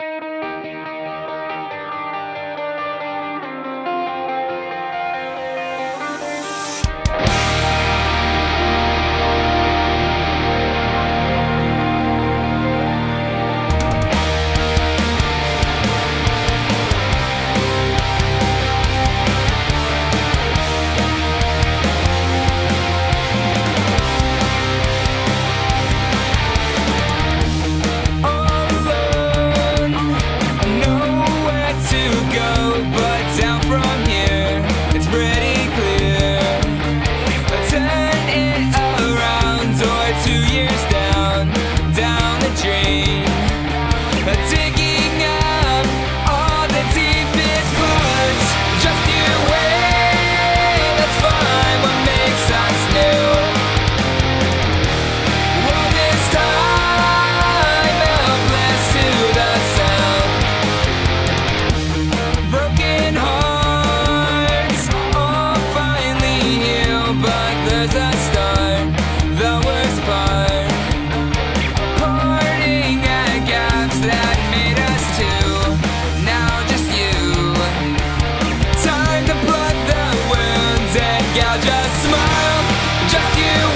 You. but as I start the worst part. Parting at gaps that made us two Now just you. Time to plug the wounds and smile. Just you